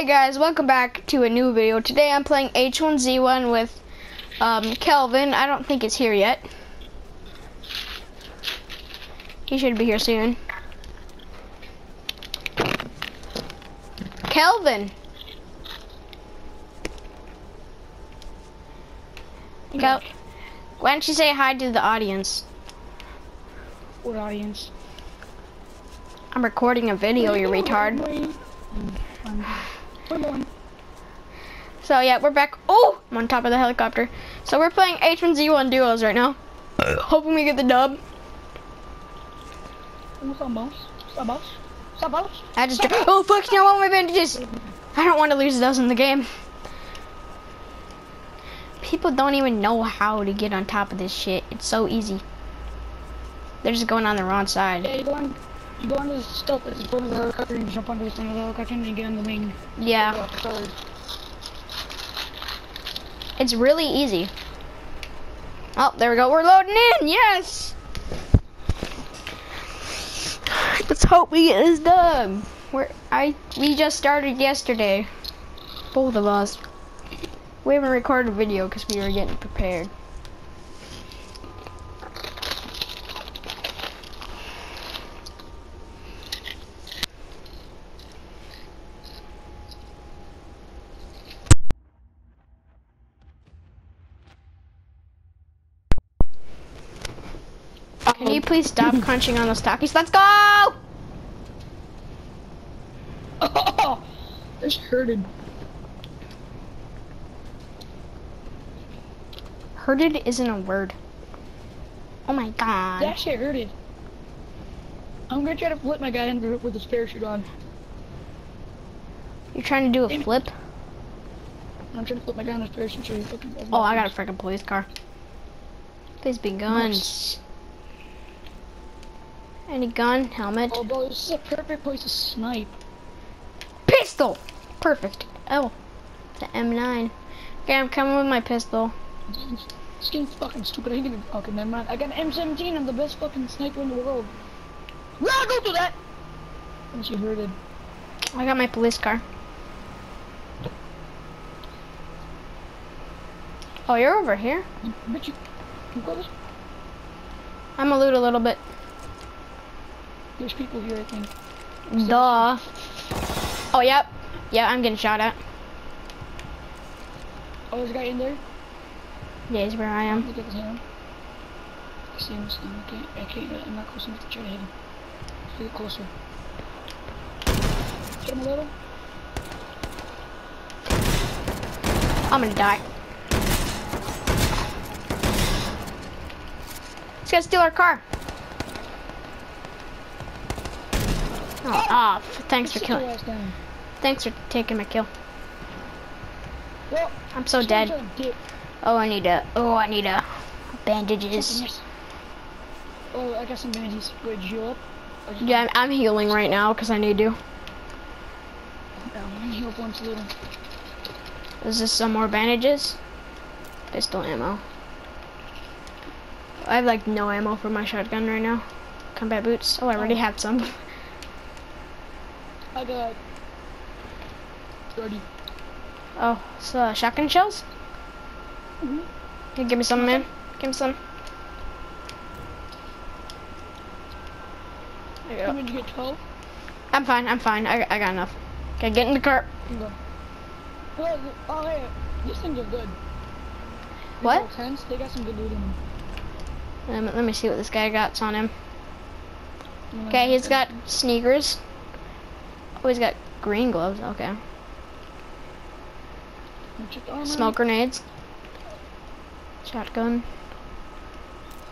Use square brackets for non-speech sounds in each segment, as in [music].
Hey guys, welcome back to a new video. Today I'm playing H1Z1 with um, Kelvin. I don't think it's here yet. He should be here soon. Kelvin! Kel Why don't you say hi to the audience? What audience? I'm recording a video, you retard. So yeah, we're back. Oh, I'm on top of the helicopter. So we're playing H1Z1 duos right now. Hoping we get the dub. I just oh fuck! Now all my bandages. I don't want to lose those in the game. People don't even know how to get on top of this shit. It's so easy. They're just going on the wrong side. Yeah, you go on, you go on the stealth that's of the helicopter and jump onto the thing of the helicopter and you get on the wing. Yeah, it's really easy. Oh, there we go. We're loading in. Yes. Let's hope we get this done. We're I we just started yesterday. Both of us. We haven't recorded a video because we were getting prepared. Please stop [laughs] crunching on those Takis? Let's go! Oh, [laughs] this hurted. Hurted isn't a word. Oh my god. That shit hurted. I'm gonna try to flip my guy in with his parachute on. You're trying to do a flip? I'm trying to flip my guy in his parachute so Oh, I got a freaking police car. Please be guns. Any gun, helmet, Oh, bro, this is a perfect place to snipe. pistol. Perfect. Oh, the M9. Okay, I'm coming with my pistol. This game's fucking stupid. I ain't gonna. Okay, never mind. I got an M17. I'm the best fucking sniper in the world. No, don't do that. And she hurted. I got my police car. Oh, you're over here. Bitch, you. You got? I'm gonna loot a little bit. There's people here, I think. Duh. Oh, yep. Yeah, I'm getting shot at. Oh, there's a guy in there. Yeah, he's where I am. Look at his hand. I see him. I see him. I can't. I can't. I'm not close enough to try to hit him. Let's get closer. Hit him a little. I'm gonna die. He's gonna steal our car. Oh, ah, f- thanks for killing. Thanks for taking my kill. Well, I'm so dead. tried to dip. Oh, I need a. Oh, I need a. Bandages. Oh, I got some bandages. Did you up? Yeah, I'm, I'm healing right now because I need to. Yeah, I'm once a little. Is this some more bandages? Pistol ammo. I have like no ammo for my shotgun right now. Combat boots. Oh, I already Oh. have some. [laughs] I got 30. Oh, so uh, shotgun shells? Mhm. Here, give me some, man. Give me some. There you How go. did you get? 12? I'm fine. I'm fine. I, I got enough. Okay, get in the car. No. Oh, oh, hey, these things are good. These What? Tents, they got some good loot in them. Um, let me see what this guy got on him. Okay, he's got sneakers. Oh, he's got green gloves. Okay. Smoke grenades. Shotgun.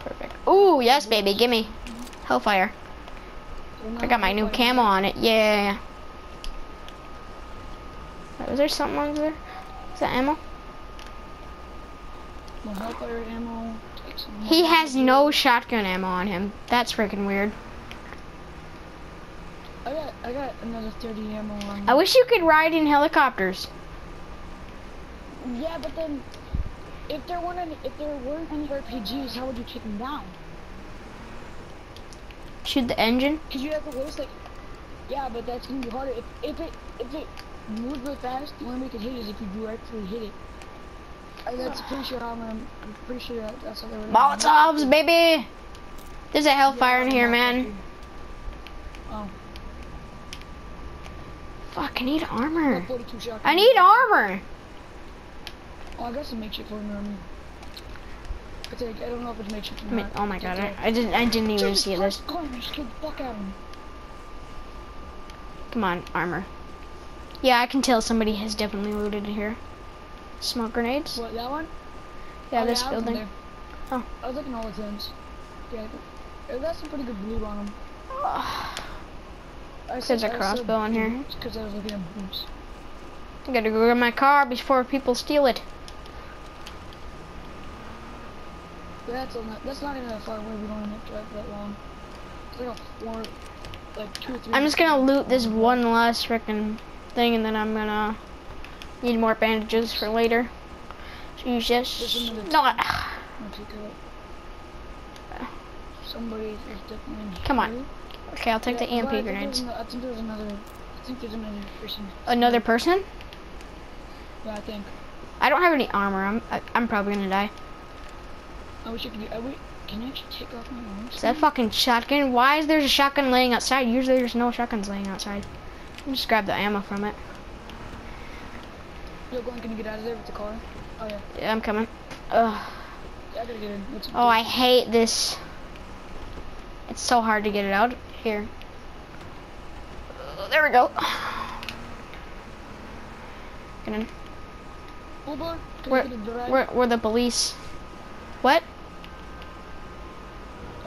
Perfect. Ooh, yes, baby. Gimme. Hellfire. I got my new camo on it. Yeah. Oh, Was there something over there? Is that ammo. He has no shotgun ammo on him. That's freaking weird. I got, another 30 ammo on. I wish you could ride in helicopters. Yeah, but then if there weren't any, if there weren't any RPGs, how would you take them down? Shoot the engine. Cause you have to waste like, yeah, but that's gonna be harder. If if it if it move real fast, the only way you can hit it is if you directly hit it. Uh, that's pretty sure how I'm, I'm pretty sure that, that's how they were. Molotovs, baby! There's a hellfire in here, man. Oh, Fuck, I need armor. got 42 shotgun. I need armor. Oh, I guess it makes it for me. I think I don't know if it makes it for I me. mean, oh my god, I, I didn't, I didn't even see this. Come on, just kill the fuck out of him. Come on, armor. Yeah, I can tell somebody has definitely looted here. Smoke grenades? What, that one? Yeah, Oh, this I in building. there. Oh. I was looking all the tents. Yeah, I got some pretty good loot on them. I There's a crossbow in here. Because I was looking at boots. I gotta go get my car before people steal it. That's, a, that's not even that far away. We don't even have to drive that long. It's like a four, like two or three. I'm just gonna loot this one last frickin' thing and then I'm gonna need more bandages for later. Jesus. Not. I'll take it out. Somebody is definitely. Come on. Okay, I'll take Yeah, the EMP but I think there's grenades. ano- I think there's another. I think there's another person. Another person? Yeah, I think. I don't have any armor. I'm I, I'm probably gonna die. I wish I could do. I wait. Can you actually take off my arms? Is that fucking shotgun? Why is there a shotgun laying outside? Usually there's no shotguns laying outside. Me just grab the ammo from it. Yo, Glenn, can you get out of there with the car? Oh yeah. Yeah, I'm coming. Ugh. Yeah, I gotta get in. What's Oh, I hate this. It's so hard to get it out. Here. Uh, there we go. Get in. Uber? Can Where, I get a drive? where, where the police? What?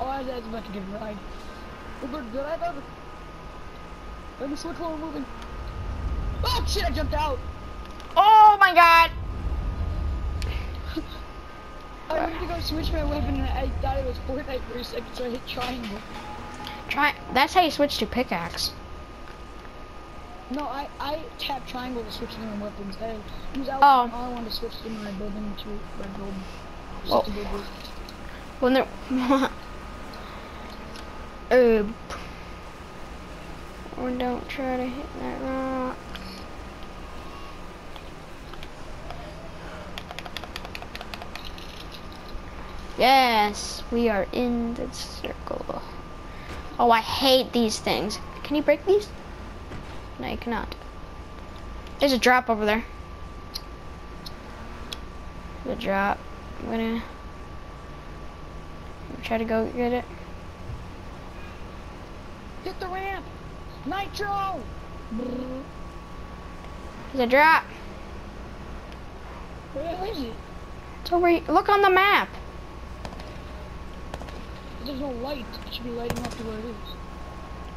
Oh, I was about to get a ride. Uber, drive over. Let me switch while we're moving. Oh shit! I jumped out. Oh my god! I went to go switch my weapon and I thought it was Fortnite for a second, so I hit triangle. Try. That's how you switch to pickaxe. No, I, I tapped triangle to switch to my weapons. I use out Oh. I wanted to switch to my building to red building. Just Oh. to do. When they're. uh. Or don't try to hit that rock. Yes, we are in the circle. Oh, I hate these things. Can you break these? No, you cannot. There's a drop over there. The drop. I'm gonna try to go get it. Hit the ramp! Nitro! There's a drop. Where is it? It's over here. Look on the map. There's no light. It should be lighting up to where it is.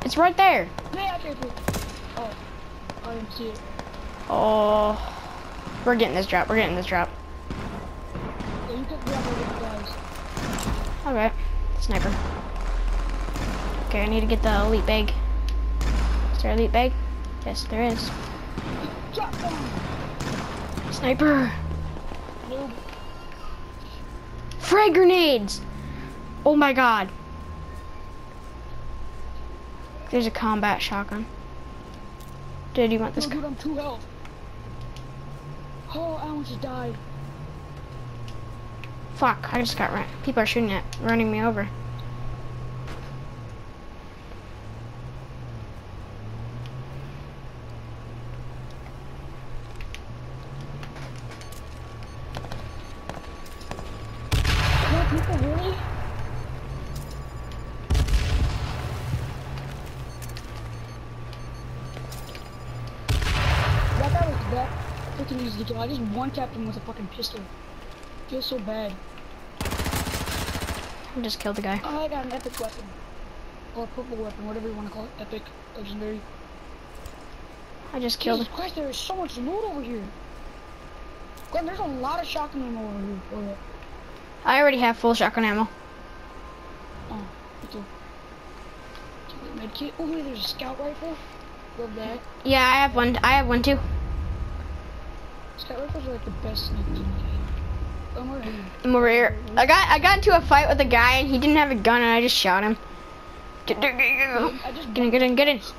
It's right there. Yeah, okay, okay. Oh, I didn't see it. Oh. We're getting this drop. We're getting this drop. Yeah, you could grab the guys. Okay. Sniper. Okay, I need to get the elite bag. Is there elite bag? Yes, there is. Sniper. Noob. Frag grenades. Oh my god. There's a combat shotgun. Dude, you want this? No, dude, I'm two health. Oh, I almost just died. Fuck, I just got run. People are shooting at, running me over. No, people really? That guy was that freaking easy to kill. I just one tapped him with a fucking pistol. Feels so bad. I just killed the guy. Oh, I got an epic weapon. Or a purple weapon, whatever you want to call it. Epic, legendary. I just killed. Jesus Christ, there is so much loot over here. Glenn, there's a lot of shotgun ammo over here for you. I already have full shotgun ammo. Oh, me too. Medkit. Oh, wait, there's a scout rifle. Love that. Yeah, I have one. I have one too. Rifles are like the best sneak in the game. I'm over here. I'm over here. I got I got into a fight with a guy and he didn't have a gun and I just shot him. Get, get, get, get, get in, get in, get in. [laughs]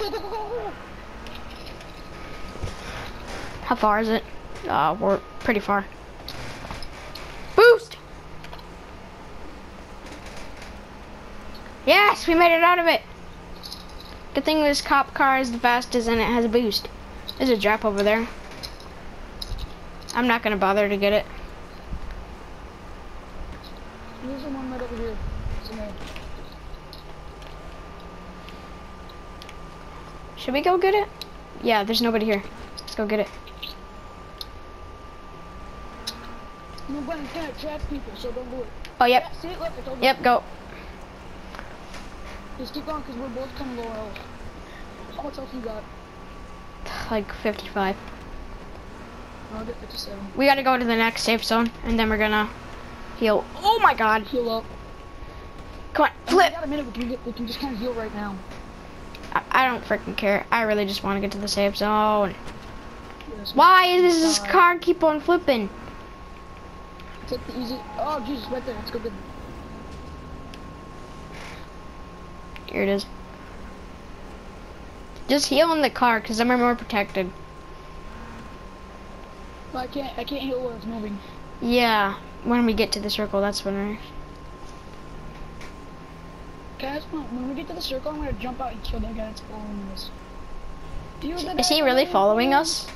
How far is it? Uh, we're pretty far. Boost! Yes, we made it out of it. Good thing this cop car is the fastest and it has a boost. There's a drop over there. I'm not gonna bother to get it. There's one right over here. Somewhere. Should we go get it? Yeah, there's nobody here. Let's go get it. No, but can't attract people, so don't do it. Oh, yep. Yeah, see it? Look, I told you. Yep, go. Just keep going, because we're both of low health. How much health you got? Like 55. I'll get 57. We gotta go to the next safe zone, and then we're gonna heal. Oh my god. Heal up. Come on, And we flip. got a minute, we can, get, we can just kind of heal right now. I, I don't freaking care. I really just want to get to the safe zone. Yes, Why does this car keep on flipping? Take the easy. Oh, Jesus, right there. Let's go get Here it is. Just heal in the car, because then we're more protected. I can't, I can't heal while it's moving. Yeah, when we get to the circle, that's when we're... Guys, when we get to the circle, I'm gonna jump out and kill that guy that's following us. You heard that Is he really following us?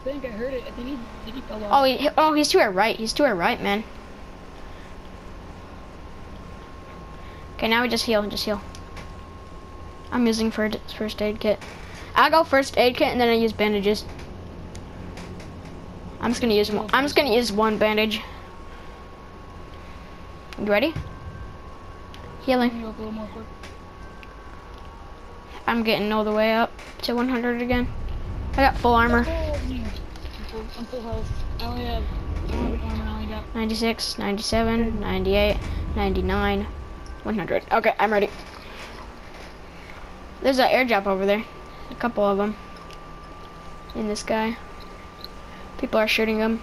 I think I heard it. I think he, I think he fell off. Oh, he, oh, he's to our right. He's to our right, man. Okay, now we just heal. Just heal. I'm using fir- first aid kit. I go first aid kit and then I use bandages. I'm just gonna use. One, I'm just gonna use one bandage. You ready? Healing. Heal up a little more quick. I'm getting all the way up to 100 again. I got full armor. I'm full, health. I only have, I don't have armor. I only got 96, 97, 98, 99, 100. Okay, I'm ready. There's an airdrop over there. A couple of them. In the sky. People are shooting them.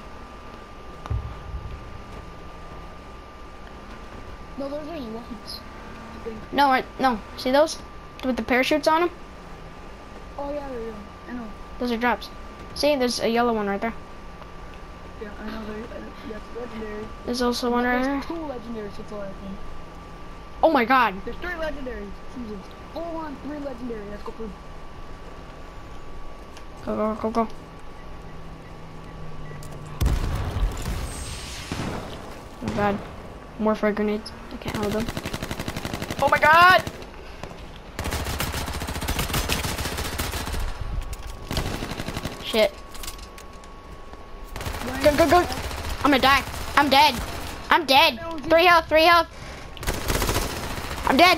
No, those are ones. No, I, no. See those? With the parachutes on them? Oh yeah, there you go. I know. Those are drops. See, there's a yellow one right there. Yeah, I know. They're, uh, that's legendary. There's also one right There's there. two legendaries so far, I think. Oh my god. There's three legendaries. Jesus. Full on three legendary. Let's go for. Go, go, go, go. God. More frag grenades. I can't hold them. Oh my god! Shit. Go, go, go! I'm gonna die. I'm dead. I'm dead. Three health, three health. I'm dead.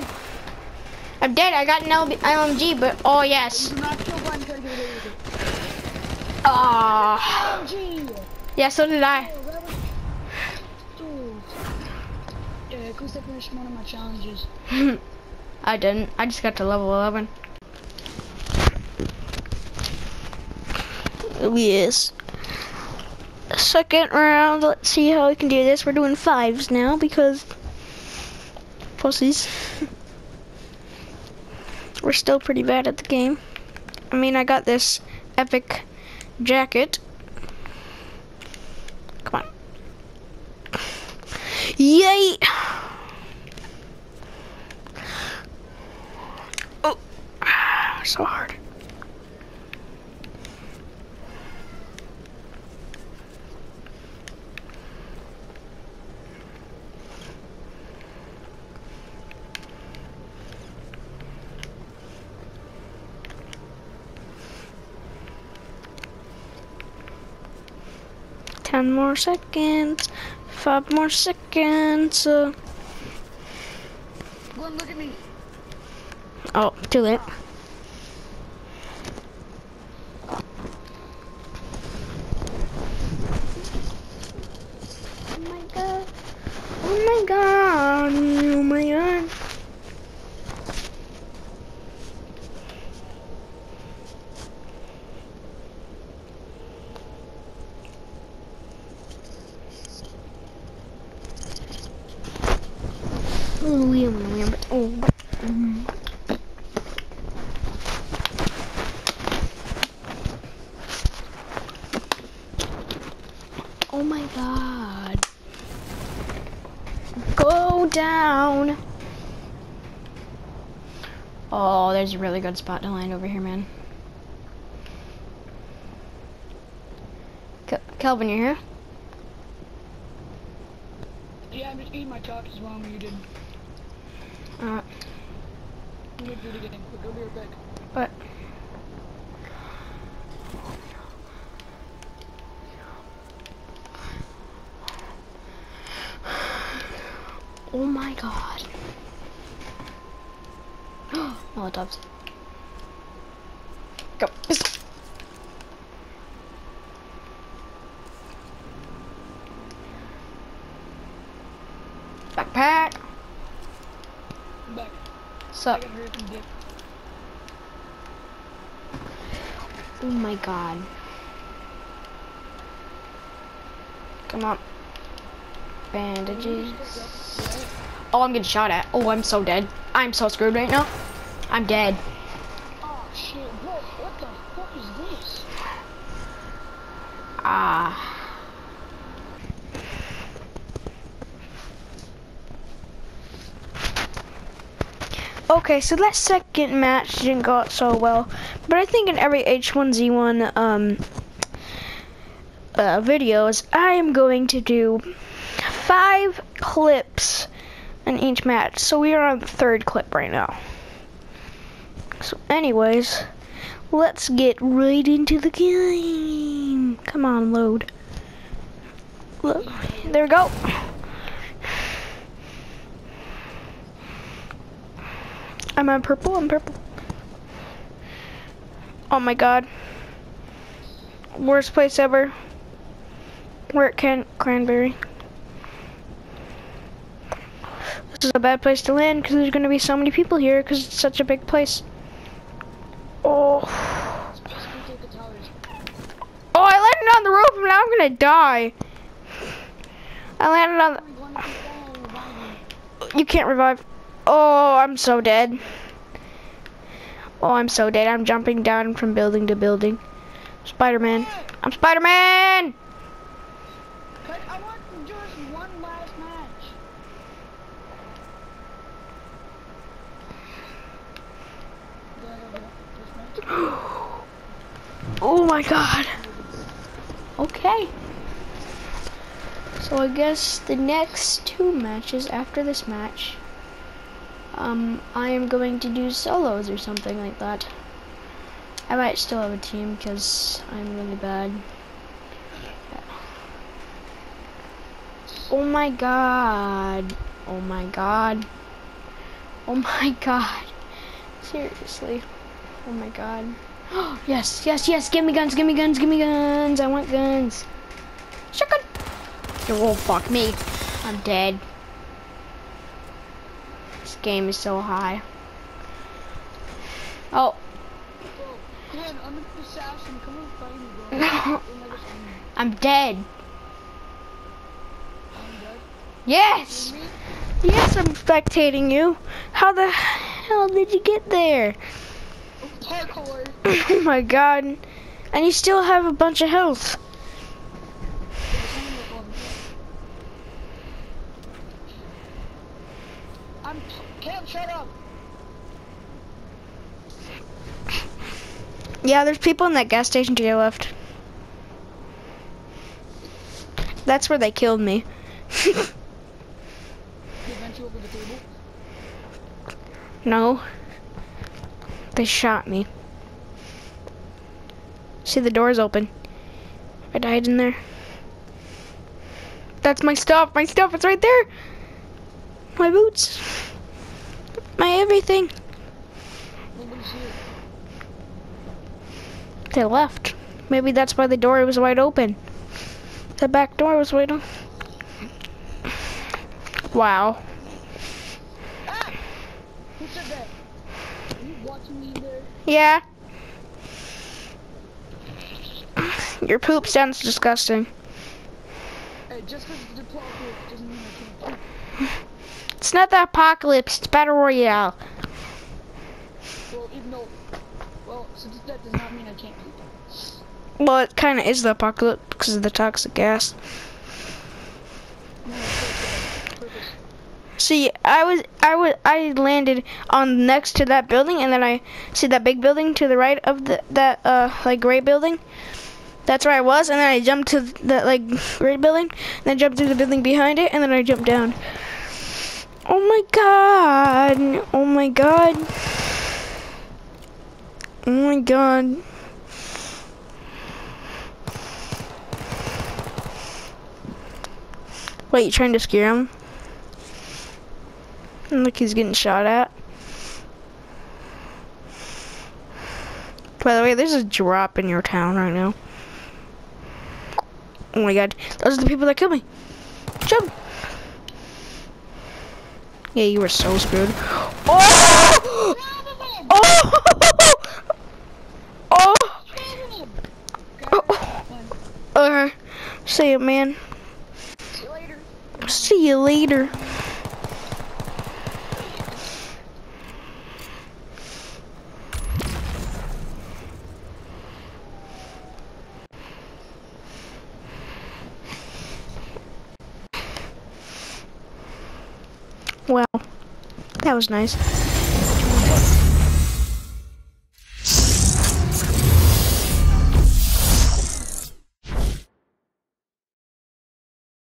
I'm dead. I got an LB LMG, but oh yes. Do not kill blind try to get away with it. Ah. OMG! Yeah, so did I. Yeah, Kusa finished one of my challenges. [laughs] I didn't. I just got to level 11. Yes. Second round. Let's see how we can do this. We're doing fives now because pussies. [laughs] We're still pretty bad at the game. I mean, I got this epic jacket. Come on. [laughs] Yay! So hard. Ten more seconds. Five more seconds. Uh, Go and look at me. oh, too late. Oh my god. Oh my god. Oh my god. Oh, Liam, Liam, oh. Oh my god. Go down. Oh, there's a really good spot to land over here, man. Kel- Kelvin, you here? Yeah, I'm just eating my tacos while I'm muted. Uh, Right back. but. Oh my god. [gasps] Molotovs. Go. Pistol. Backpack. I'm back. I Sup? gotta hurry up and dip. Oh my god. Come on. Bandages. Oh, I'm getting shot at. Oh, I'm so dead. I'm so screwed right now. I'm dead. Oh ah shit, bro, what the fuck is this? Ah. Okay, so that second match didn't go out so well, but I think in every H1Z1 um, uh, videos, I am going to do five clips in each match. So we are on the third clip right now. So, anyways, let's get right into the game. Come on, load. Look, there we go. I'm on purple, I'm purple. Oh my god. Worst place ever. Where it can cranberry. This is a bad place to land because there's going to be so many people here because it's such a big place. Oh. Oh, I landed on the roof and now I'm going to die. I landed on. You can't revive. Oh, I'm so dead. Oh, I'm so dead. I'm jumping down from building to building. Spider-Man. I'm Spider-Man! But I want just one last match. Do I have a first match? Oh my god. Okay. So I guess the next two matches after this match, um, I am going to do solos or something like that. I might still have a team because I'm really bad. Oh my god. Oh my god. Oh my [laughs] god. Seriously. Oh my god. Oh, [gasps] yes, yes, yes. Give me guns, give me guns, give me guns. I want guns. Shotgun. Oh, fuck me. I'm dead. Game is so high. Oh, [laughs] I'm dead. Yes. Yes, I'm spectating you. How the hell did you get there? Parkour. [laughs] Oh my god. And you still have a bunch of health. I'm Cam, shut up. Yeah, there's people in that gas station to your left. That's where they killed me. They [laughs] bent you over the table. no. They shot me. See the doors open. I died in there. That's my stuff. My stuff. It's right there. My boots. My everything. They left. Maybe that's why the door was wide open. The back door was wide open. Wow. Ah! You? Yeah. Your poop sounds disgusting. Hey, just because it's apocalypse doesn't mean I can't poop. It's not the apocalypse, it's Battle Royale. Well, even though, well, that does not mean I can't. Well, it kind of is the apocalypse because of the toxic gas. No, it's like, purpose. See, I was, I was, I landed on next to that building, and then I see that big building to the right of the that uh like gray building. That's where I was, and then I jumped to that like gray building, and then jumped to the building behind it, and then I jumped down. Oh my god! Oh my god! Oh my god! Wait, you trying to scare him? Look, he's getting shot at. By the way, there's a drop in your town right now. Oh my god, those are the people that killed me. Jump! Yeah, you were so screwed. Oh! Oh! Oh! Oh! Uh, see you, man. See you later. See you later. Wow, that was nice.